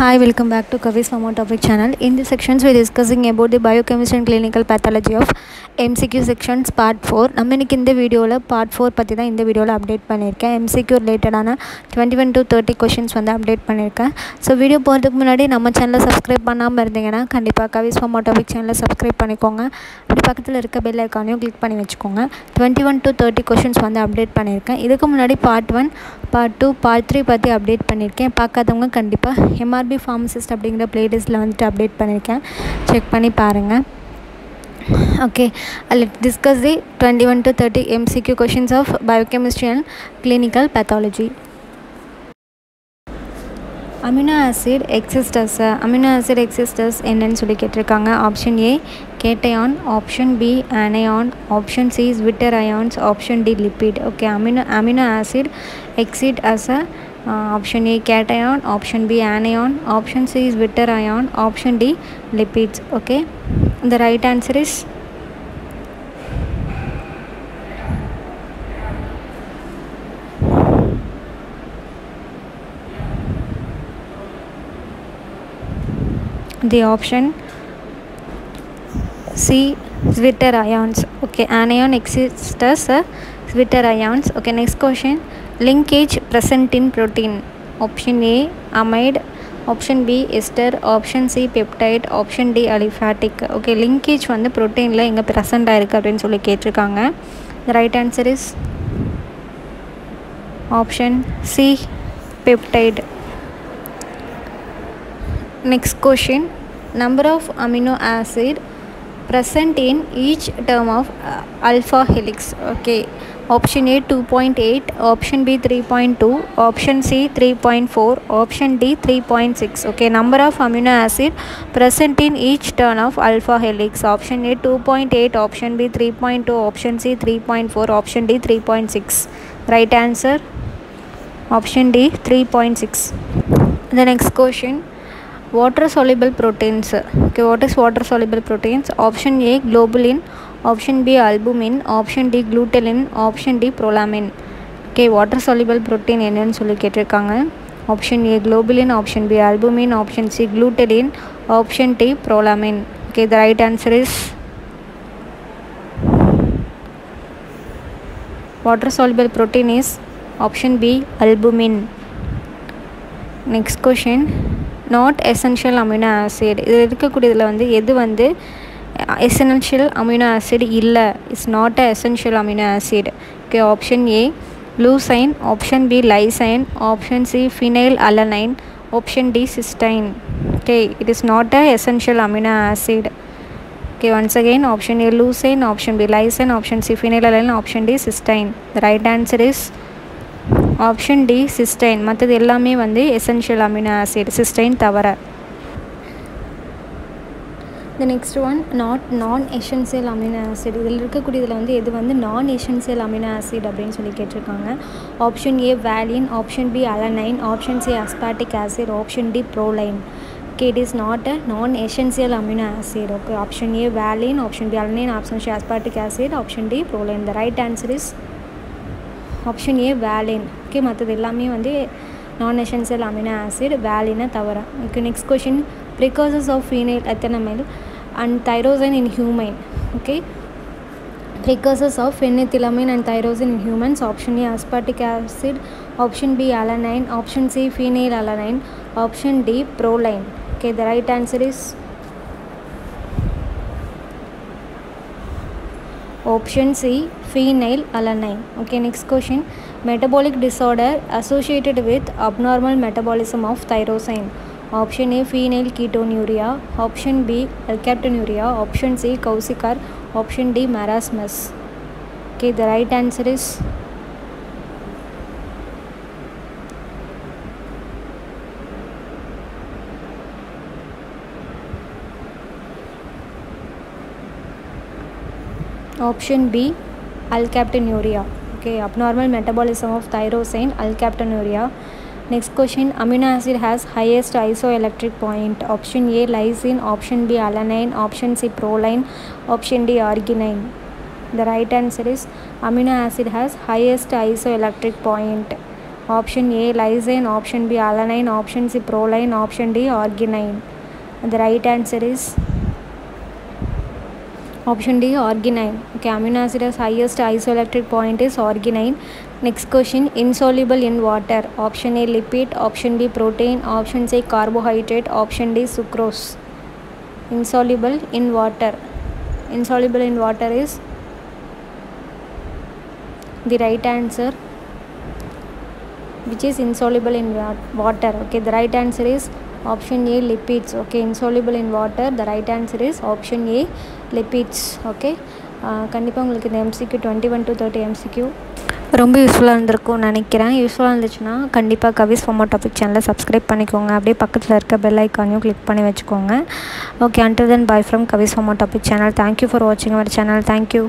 Hi, welcome back to Kavis Pharma Topic channel. In this section, we are discussing about the biochemistry and clinical pathology of MCQ sections நம்ம இன்னைக்கு இந்த வீடியோவில் part four பற்றி தான் இந்த வீடியோவில் update பண்ணியிருக்கேன் எம்சிக்யூ ரிலேட்டடான twenty one to thirty questions வந்து அப்டேட் பண்ணியிருக்கேன் ஸோ வீடியோ போகிறதுக்கு முன்னாடி நம்ம சேனலை சப்ஸ்கிரைப் பண்ணாமல் இருந்தீங்கன்னா கண்டிப்பாக கவிஸ் ஃபார்மா டாபிக் சேனலை சப்ஸ்கிரைப் பண்ணிக்கோங்க அப்படி பக்கத்தில் இருக்க பெல் ஐக்கானையும் கிளிக் பண்ணி வச்சுக்கோங்க twenty one to thirty questions வந்து அப்டேட் பண்ணியிருக்கேன் இதுக்கு முன்னாடி part one part two part three பற்றி அப்டேட் பண்ணியிருக்கேன் பார்க்காதவங்க கண்டிப்பாக எம்ஆர் எம்ஆர்பி ஃபார்மசிஸ்ட் அப்படிங்கிற பிளேலிஸ்ட்டில் வந்துட்டு அப்டேட் பண்ணியிருக்கேன் செக் பண்ணி பாருங்கள் okay uh, let's discuss the 21 to 30 mcq questions of biochemistry and clinical pathology amino acid exists amino acid exists என்னன்னு சொல்லி கேட்டிருக்காங்க option A cation option B anion option C zwitterions option D lipid okay amino amino acid exit as a option A cation option B anion option C is bitter ion option D lipids okay the right answer is the option C Zwitter ions okay anion exists as Zwitter ions okay next question linkage present in protein option A amide option B ester option C peptide option D aliphatic okay linkage வந்து ப்ரோட்டீனில் எங்கே present ஆயிருக்கு அப்படின்னு சொல்லி கேட்டிருக்காங்க right answer is option C peptide next question number of amino acid present in each term of uh, alpha helix okay option a 2.8 option b 3.2 option c 3.4 option d 3.6 okay number of amino acid present in each turn of alpha helix option a 2.8 option b 3.2 option c 3.4 option d 3.6 right answer option d 3.6 the next question water soluble proteins okay what is water soluble proteins option a globulin option b albumin option d glutenin option d prolamin okay water soluble protein என்னன்னு சொல்லி கேட்டிருக்காங்க option A globulin option B albumin option C glutelin option D prolamin okay the right answer is water soluble protein is option b albumin next question not essential amino acid இது இருக்கக்கூடியதில் வந்து எது வந்து essential amino acid இல்லை it's not a essential amino acid okay option A leucine option B lysine option C phenylalanine option D cysteine okay it is not a essential amino acid okay once again option A leucine option B lysine option C phenylalanine option D cysteine right answer is option D cysteine மற்றது எல்லாமே வந்து essential amino acid cysteine தவிர the next one not non essential amino acid இதில் இருக்கக்கூடியதில் வந்து எது வந்து நான் essential amino acid அப்படின்னு சொல்லி கேட்டிருக்காங்க option A valine option B alanine option C aspartic acid option D proline okay it is not a non essential amino acid okay option A valine option B alanine option C aspartic acid option D proline the right answer is option A valine okay மற்றது எல்லாமே வந்து non essential amino acid வேலினை தவிர okay next question precursors of phenylethylamine and tyrosine in human okay precursors of phenethylamine and tyrosine in humans option A aspartic acid option B alanine option C phenylalanine option D proline okay the right answer Option C, phenylalanine. Okay, next question. Metabolic disorder associated with abnormal metabolism of tyrosine. Option A, phenylketonuria. Option B, alkaptonuria. Option C, Cowsicker. Option D, marasmus. Okay, the right answer is Option B alkaptonuria. Okay, abnormal metabolism of tyrosine alkaptonuria. Next question amino acid has highest isoelectric point. Option A lysine, option B alanine, option C proline, option D arginine. The right answer is amino acid has highest isoelectric point. Option A lysine, option B alanine, option C proline, option D arginine. the right answer is Option D arginine. Okay, amino acid has highest isoelectric point is arginine. Next question insoluble in water. Option A lipid, option B protein, option C carbohydrate, option D sucrose. Insoluble in water. Insoluble in water is the right answer which is insoluble in water okay the right answer is option A lipids okay insoluble in water the right answer is option A lipids okay கண்டிப்பாக உங்களுக்கு இந்த MCQ twenty one to thirty MCQ ரொம்ப யூஸ்ஃபுல்லாக இருந்திருக்கும்னு நினைக்கிறேன் யூஸ்ஃபுல்லாக இருந்துச்சுன்னா கண்டிப்பாக கவிஸ் ஃபோமோ டாபிக் சேனலை சப்ஸ்கிரைப் பண்ணிக்கோங்க அப்படியே பக்கத்தில் இருக்க பெல் ஐக்கானையும் கிளிக் பண்ணி வச்சுக்கோங்க okay until then bye from Kavis pharma topic channel thank you for வாட்சிங் அவர் சேனல் தேங்க்யூ